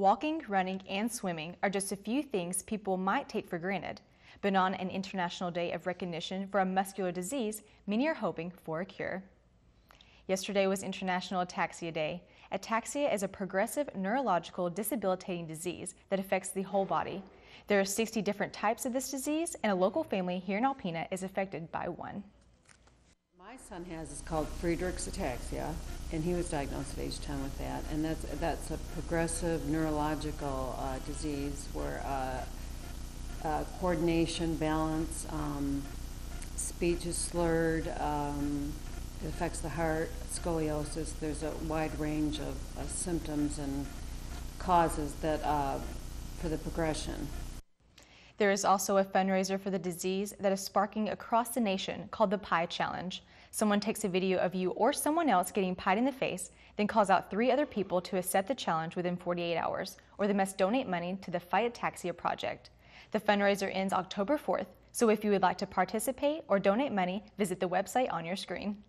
Walking, running, and swimming are just a few things people might take for granted. But on an International Day of Recognition for a muscular disease, many are hoping for a cure. Yesterday was International Ataxia Day. Ataxia is a progressive neurological debilitating disease that affects the whole body. There are 60 different types of this disease, and a local family here in Alpena is affected by one. My son has is called Friedreich's ataxia, and he was diagnosed at age 10 with that. And that's that's a progressive neurological uh, disease where uh, uh, coordination, balance, um, speech is slurred. Um, it affects the heart, scoliosis. There's a wide range of symptoms and causes that uh, for the progression. There is also a fundraiser for the disease that is sparking across the nation called the Pie Challenge. Someone takes a video of you or someone else getting pied in the face, then calls out three other people to accept the challenge within 48 hours, or they must donate money to the Fight Ataxia Project. The fundraiser ends October 4th, so if you would like to participate or donate money, visit the website on your screen.